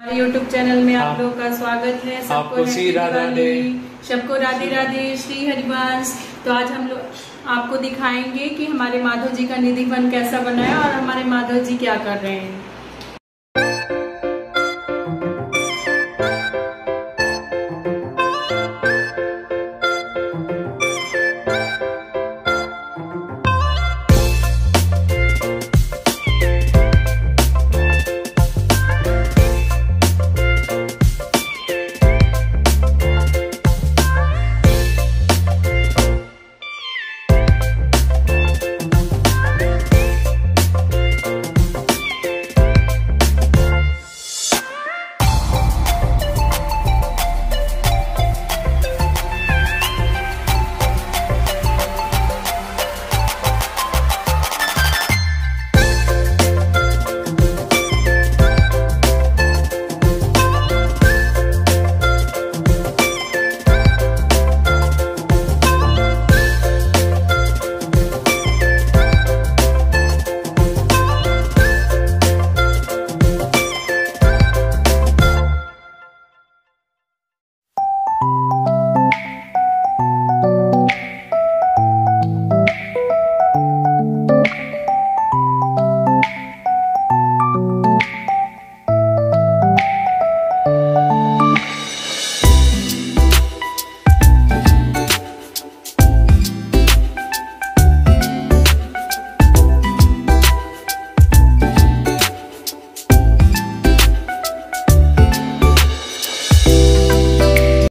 हमारे YouTube channel में आप आप- लोगों का स्वागत है। सबको राधे सबको राधे राधे श्री हरिवंश। तो आज हम लोग आपको दिखाएँगे कि हमारे माधव जी का निधि वन कैसा बना है और हमारे माधव जी क्या कर रहे हैं।